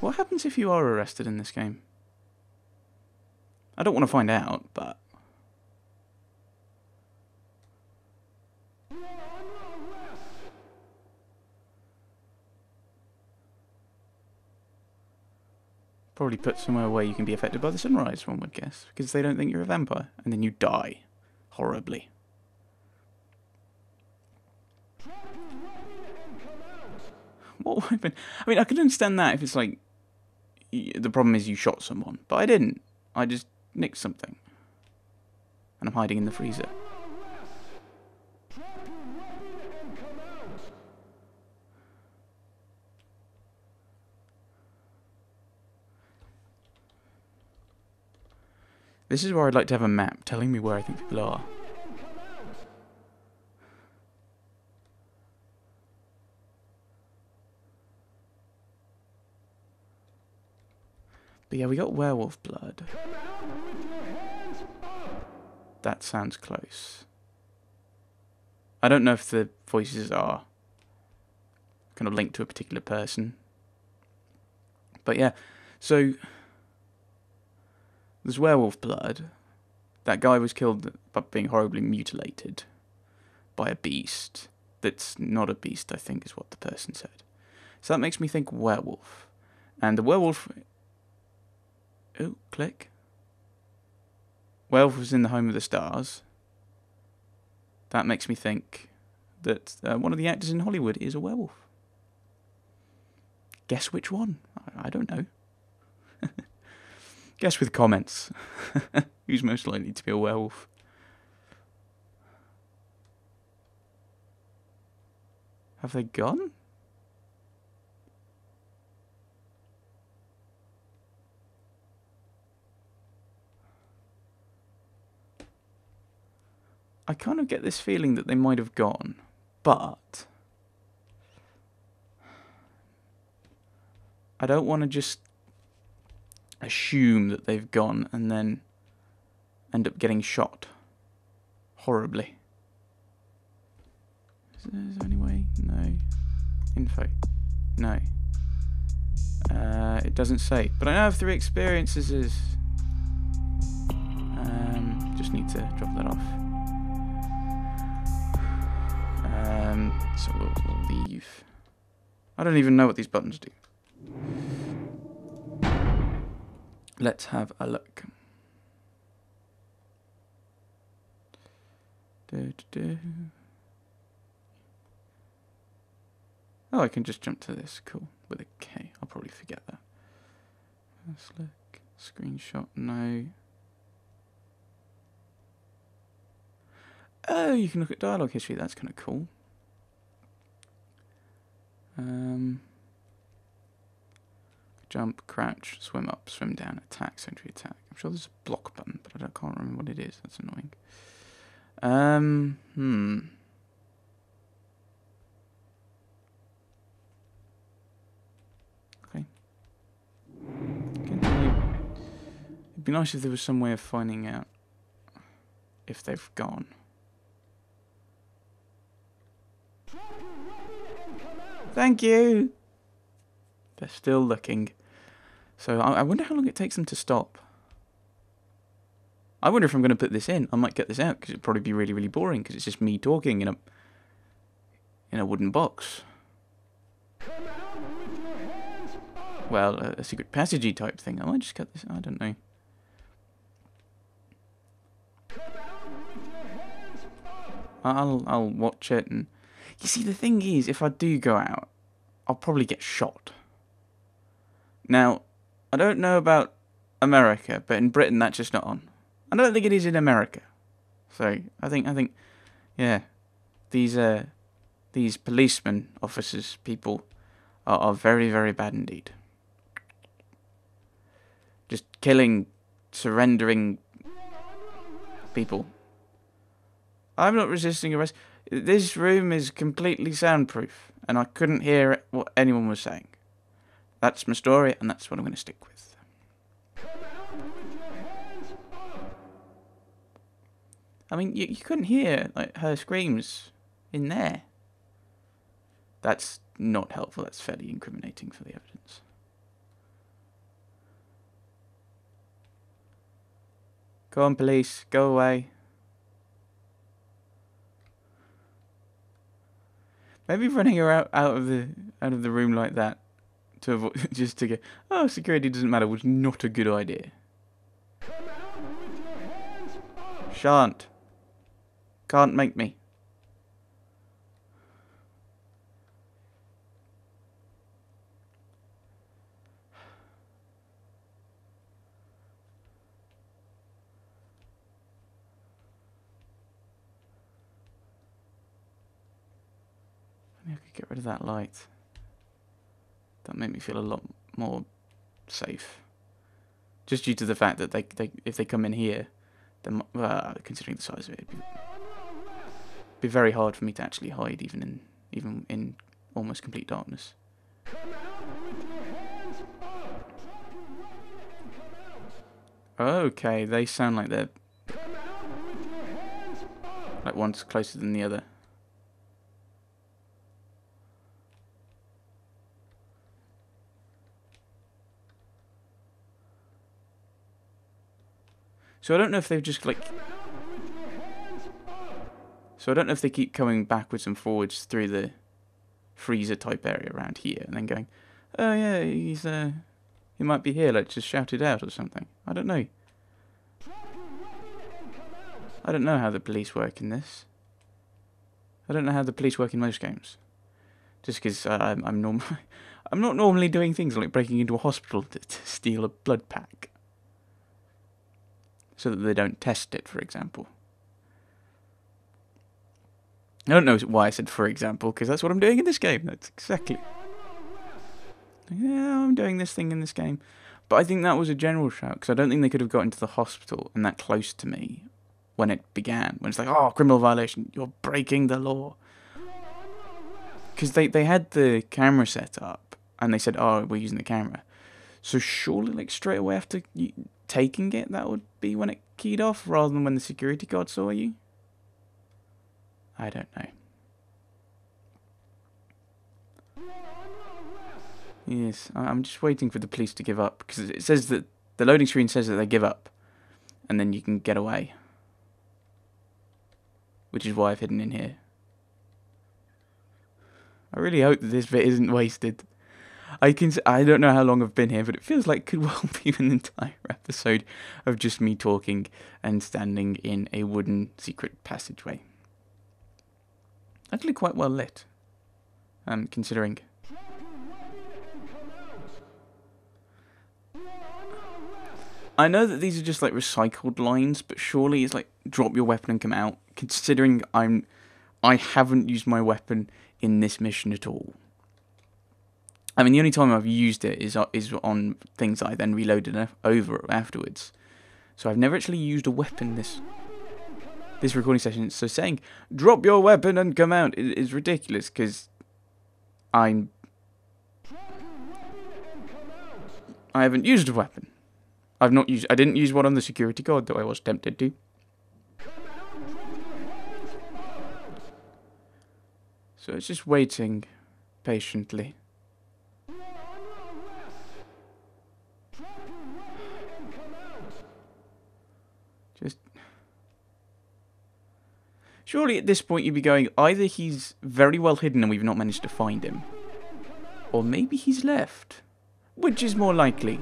What happens if you are arrested in this game? I don't want to find out, but... Probably put somewhere where you can be affected by the sunrise, one would guess, because they don't think you're a vampire, and then you die horribly. What weapon? I mean, I can understand that if it's like the problem is you shot someone, but I didn't. I just nicked something, and I'm hiding in the freezer. This is where I'd like to have a map telling me where I think people are. But yeah, we got werewolf blood. That sounds close. I don't know if the voices are kind of linked to a particular person. But yeah, so there's werewolf blood. That guy was killed by being horribly mutilated by a beast that's not a beast, I think is what the person said. So that makes me think werewolf. And the werewolf Oh, click. Werewolf was in the home of the stars. That makes me think that uh, one of the actors in Hollywood is a werewolf. Guess which one? I, I don't know. Guess with comments. Who's most likely to be a werewolf? Have they gone? I kind of get this feeling that they might have gone, but I don't want to just assume that they've gone and then end up getting shot horribly. Is there, any way? No. Info? No. Uh, it doesn't say. But I know have three experiences. Um, just need to drop that off. Um, so we'll, we'll leave. I don't even know what these buttons do. Let's have a look. Oh, I can just jump to this. Cool. With a K. I'll probably forget that. Let's look. Screenshot. No. Oh, you can look at dialogue history. That's kind of cool. Um, jump, crouch, swim up, swim down, attack, secondary attack. I'm sure there's a block button, but I can't remember what it is. That's annoying. Um, hmm. Okay. Continue. It'd be nice if there was some way of finding out if they've gone. Thank you. They're still looking. So I, wonder how long it takes them to stop. I wonder if I'm going to put this in. I might get this out because it'd probably be really, really boring because it's just me talking in a in a wooden box. Well, a, a secret passagey type thing. I might just cut this. I don't know. I'll I'll watch it and you see, the thing is, if I do go out, I'll probably get shot. Now, I don't know about America, but in Britain that's just not on. I don't think it is in America. So I think I think, yeah, these uh, these policemen, officers, people, are, are very very bad indeed. Just killing, surrendering people. I'm not resisting arrest. This room is completely soundproof, and I couldn't hear what anyone was saying. That's my story, and that's what I'm going to stick with. I mean, you, you couldn't hear like her screams in there. That's not helpful. That's fairly incriminating for the evidence. Go on, police. Go away. Maybe running her out, out of the out of the room like that to avoid just to get oh security doesn't matter was not a good idea. Shan't. Can't make me. Rid of that light. That made me feel a lot more safe. Just due to the fact that they, they if they come in here, then uh, considering the size of it, it'd be, be very hard for me to actually hide, even in even in almost complete darkness. Okay, they sound like they're like one's closer than the other. So I don't know if they've just like. So I don't know if they keep coming backwards and forwards through the freezer type area around here and then going, oh yeah, he's uh, he might be here. Let's just shout it out or something. I don't know. I don't know how the police work in this. I don't know how the police work in most games. Just because I'm I'm norm I'm not normally doing things like breaking into a hospital to, to steal a blood pack so that they don't test it, for example. I don't know why I said for example, because that's what I'm doing in this game. That's exactly. Yeah, I'm doing this thing in this game. But I think that was a general shout, because I don't think they could have got into the hospital and that close to me when it began. When it's like, oh, criminal violation, you're breaking the law. Because they, they had the camera set up, and they said, oh, we're using the camera. So surely, like, straight away after taking it, that would be when it keyed off rather than when the security guard saw you? I don't know. Yes, I'm just waiting for the police to give up because it says that the loading screen says that they give up and then you can get away. Which is why I've hidden in here. I really hope that this bit isn't wasted. I can I don't know how long I've been here, but it feels like it could well be an entire episode of just me talking and standing in a wooden secret passageway. Actually, quite well lit. Um, considering. I know that these are just like recycled lines, but surely it's like drop your weapon and come out. Considering I'm, I haven't used my weapon in this mission at all. I mean, the only time I've used it is uh, is on things I then reloaded over afterwards. So I've never actually used a weapon this this recording session. So saying drop your weapon and come out is ridiculous because I'm I haven't used a weapon. I've not used. I didn't use one on the security guard, though I was tempted to. So it's just waiting patiently. Surely at this point you'd be going, either he's very well hidden and we've not managed to find him, or maybe he's left. Which is more likely?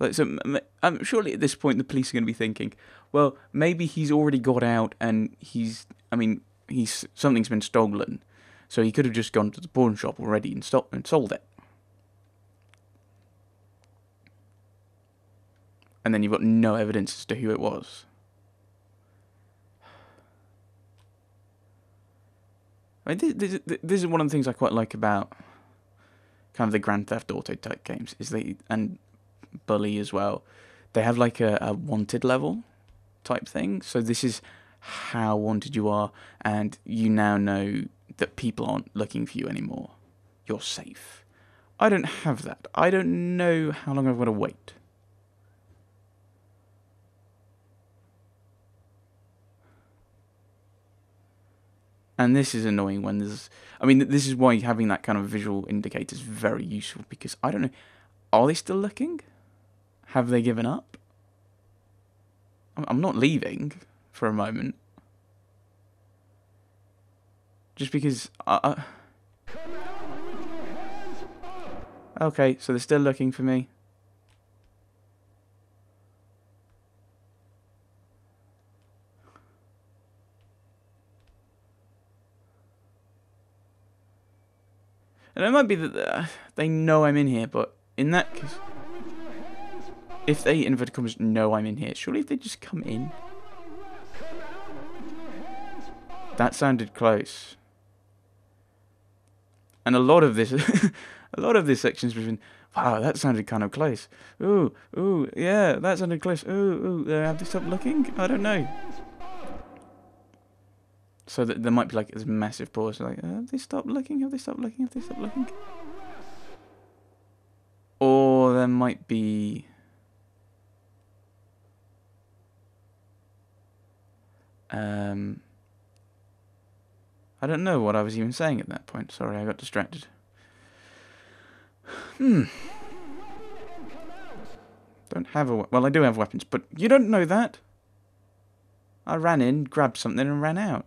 Like, so, um, surely at this point the police are going to be thinking, well, maybe he's already got out and he's, I mean, he's something's been stolen, so he could have just gone to the pawn shop already and, stopped and sold it. And then you've got no evidence as to who it was. I mean, this, this, this is one of the things I quite like about kind of the Grand Theft Auto type games is they and Bully as well. They have like a, a wanted level type thing. So this is how wanted you are, and you now know that people aren't looking for you anymore. You're safe. I don't have that. I don't know how long I've got to wait. And this is annoying when there's. I mean, this is why having that kind of visual indicator is very useful because I don't know. Are they still looking? Have they given up? I'm not leaving for a moment. Just because I. I... Okay, so they're still looking for me. And it might be that uh, they know I'm in here, but in that case, if they inverted commas know I'm in here, surely if they just come in. That sounded close. And a lot of this, a lot of this section's been, wow, that sounded kind of close. Ooh, ooh, yeah, that sounded close. Ooh, ooh, uh, have they stopped looking? I don't know. So that there might be like this massive pause, like, have they stopped looking? Have they stopped looking? Have they stopped looking? Or there might be... Um, I don't know what I was even saying at that point. Sorry, I got distracted. Hmm. Don't have a... Well, I do have weapons, but you don't know that. I ran in, grabbed something, and ran out.